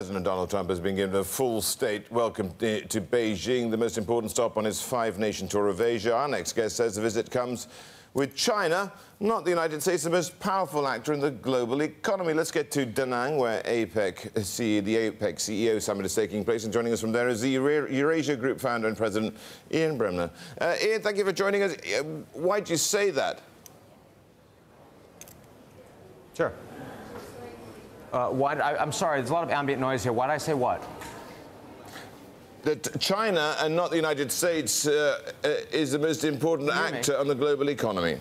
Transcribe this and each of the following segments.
President Donald Trump has been given a full state welcome to Beijing, the most important stop on his five nation tour of Asia. Our next guest says the visit comes with China, not the United States, the most powerful actor in the global economy. Let's get to Da Nang, where APEC, the APEC CEO summit is taking place. And joining us from there is the Eurasia Group founder and president, Ian Bremmer. Uh, Ian, thank you for joining us. Uh, why do you say that? Sure. Uh, why, I, am sorry, there's a lot of ambient noise here. Why did I say what? That China and not the United States uh, uh, is the most important actor on the global economy.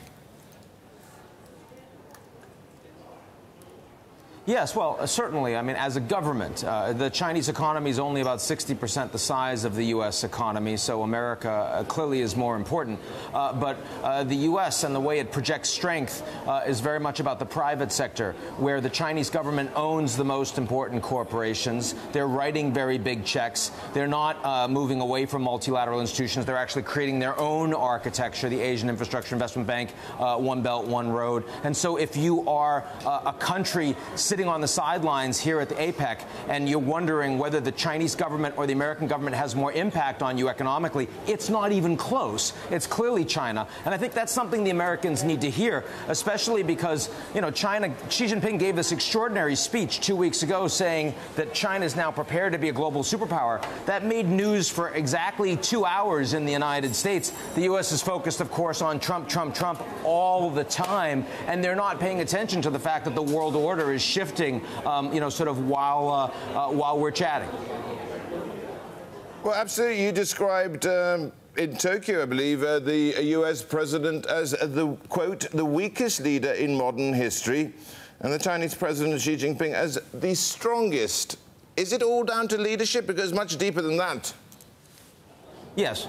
Yes, well, uh, certainly. I mean, as a government, uh, the Chinese economy is only about 60% the size of the U.S. economy, so America uh, clearly is more important. Uh, but uh, the U.S. and the way it projects strength uh, is very much about the private sector, where the Chinese government owns the most important corporations. They're writing very big checks. They're not moving away from multilateral institutions. They're actually creating their own architecture, the Asian Infrastructure Investment Bank, One Belt, One Road. And so if you are a country sitting on the sidelines here at the APEC and you're wondering whether the Chinese government or the American government has more impact on you economically, it's not even close. It's clearly China. And I think that's something the Americans need to hear, especially because, you know, China, Xi Jinping gave this extraordinary speech two weeks ago saying that China is now prepared to be a global superpower. That made news for exactly two hours in the United States. The U.S. is focused, of course, on Trump, Trump, Trump all the time, and they're not paying attention to the fact that the world order is shifting shifting, um, you know, sort of while, uh, uh, while we're chatting. Well, absolutely. You described um, in Tokyo, I believe, uh, the U.S. president as the, quote, the weakest leader in modern history, and the Chinese president Xi Jinping as the strongest. Is it all down to leadership? Because much deeper than that. Yes.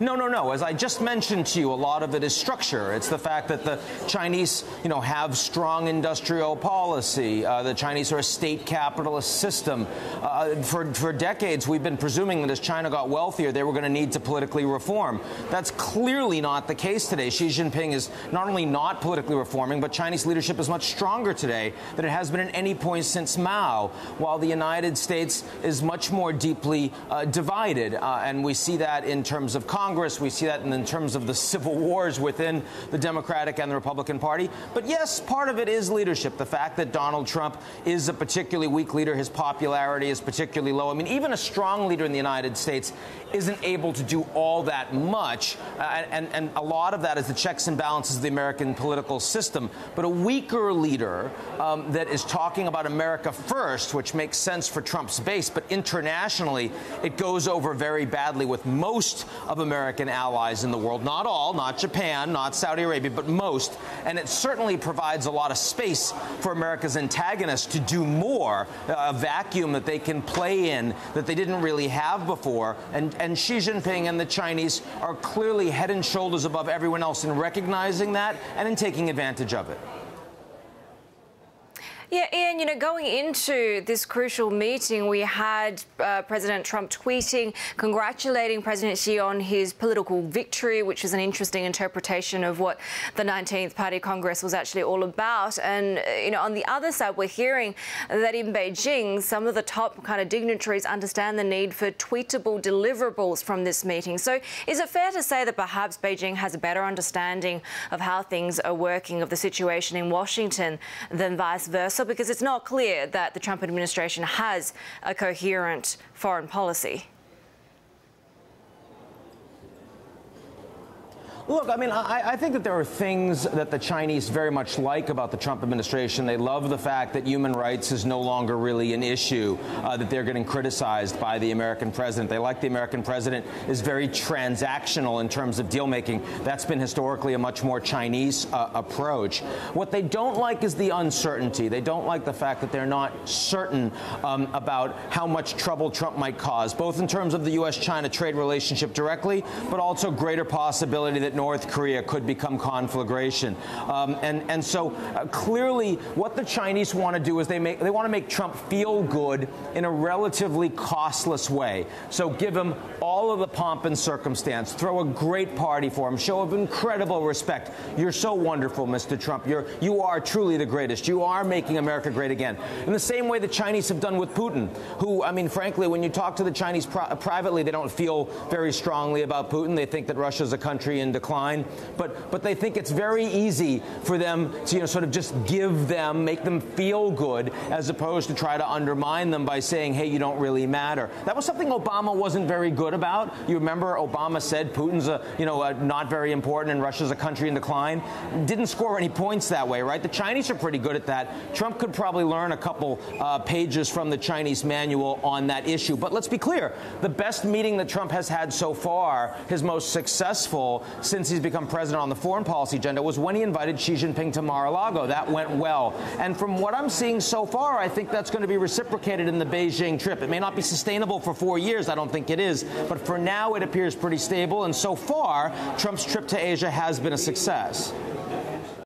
No, no, no. As I just mentioned to you, a lot of it is structure. It's the fact that the Chinese, you know, have strong industrial policy. Uh, the Chinese are a state capitalist system. Uh, for, for decades, we've been presuming that as China got wealthier, they were going to need to politically reform. That's clearly not the case today. Xi Jinping is not only not politically reforming, but Chinese leadership is much stronger today than it has been at any point since Mao, while the United States is much more deeply uh, divided. Uh, and we see that in terms of Congress. We see that in, in terms of the civil wars within the Democratic and the Republican Party. But yes, part of it is leadership. The fact that Donald Trump is a particularly weak leader, his popularity is particularly low. I mean, even a strong leader in the United States isn't able to do all that much. Uh, and, and a lot of that is the checks and balances of the American political system. But a weaker leader um, that is talking about America first, which makes sense for Trump's base, but internationally, it goes over very badly with most of America American allies in the world. Not all, not Japan, not Saudi Arabia, but most. And it certainly provides a lot of space for America's antagonists to do more, a vacuum that they can play in that they didn't really have before. And, and Xi Jinping and the Chinese are clearly head and shoulders above everyone else in recognizing that and in taking advantage of it. Yeah, Ian, you know, going into this crucial meeting, we had uh, President Trump tweeting, congratulating President Xi on his political victory, which is an interesting interpretation of what the 19th Party Congress was actually all about. And, uh, you know, on the other side, we're hearing that in Beijing, some of the top kind of dignitaries understand the need for tweetable deliverables from this meeting. So is it fair to say that perhaps Beijing has a better understanding of how things are working, of the situation in Washington, than vice versa? Because it's not clear that the Trump administration has a coherent foreign policy. Look, I mean, I, I, think that there are things that the Chinese very much like about the Trump administration. They love the fact that human rights is no longer really an issue, uh, that they're getting criticized by the American president. They like the American president is very transactional in terms of deal making. That's been historically a much more Chinese uh, approach. What they don't like is the uncertainty. They don't like the fact that they're not certain um, about how much trouble Trump might cause, both in terms of the U.S. China trade relationship directly, but also greater possibility that Korea could become conflagration. Um, and, and so uh, clearly what the Chinese want to do is they, make, they want to make Trump feel good in a relatively costless way. So give him all of the pomp and circumstance, throw a great party for him, show of incredible respect. You're so wonderful, Mr. Trump. You're, you are truly the greatest. You are making America great again. In the same way the Chinese have done with Putin, who, I mean, frankly, when you talk to the Chinese pri- privately, they don't feel very strongly about Putin. They think that Russia's a country in decline, but but they think it's very easy for them to you know sort of just give them, make them feel good, as opposed to try to undermine them by saying, hey, you don't really matter. That was something Obama wasn't very good about. You remember Obama said Putin's a you know a not very important and Russia's a country in decline. Didn't score any points that way, right? The Chinese are pretty good at that. Trump could probably learn a couple uh, pages from the Chinese manual on that issue. But let's be clear: the best meeting that Trump has had so far, his most successful since he's become president on the foreign policy agenda, was when he invited Xi Jinping to Mar-a-Lago. That went well. And from what I'm seeing so far, I think that's going to be reciprocated in the Beijing trip. It may not be sustainable for four years. I don't think it is. But for now, it appears pretty stable. And so far, Trump's trip to Asia has been a success.